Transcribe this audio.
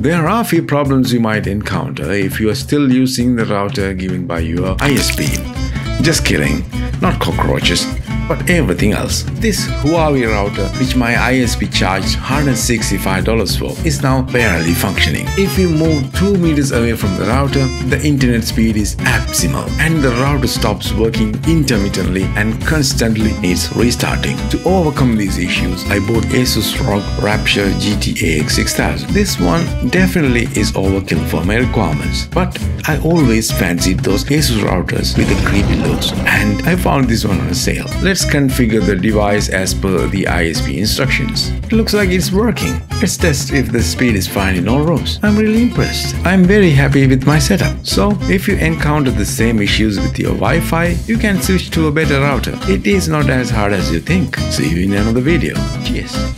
There are a few problems you might encounter if you are still using the router given by your ISP. Just kidding, not cockroaches but everything else. This Huawei router, which my ISP charged $165 for, is now barely functioning. If you move 2 meters away from the router, the internet speed is abysmal and the router stops working intermittently and constantly needs restarting. To overcome these issues, I bought Asus ROG Rapture GT-AX 6000. This one definitely is overkill for my requirements, but I always fancied those Asus routers with the creepy looks and I found this one on sale. Let's Let's configure the device as per the ISP instructions. It looks like it's working. Let's test if the speed is fine in all rooms. I'm really impressed. I'm very happy with my setup. So, if you encounter the same issues with your Wi-Fi, you can switch to a better router. It is not as hard as you think. See you in another video. Cheers.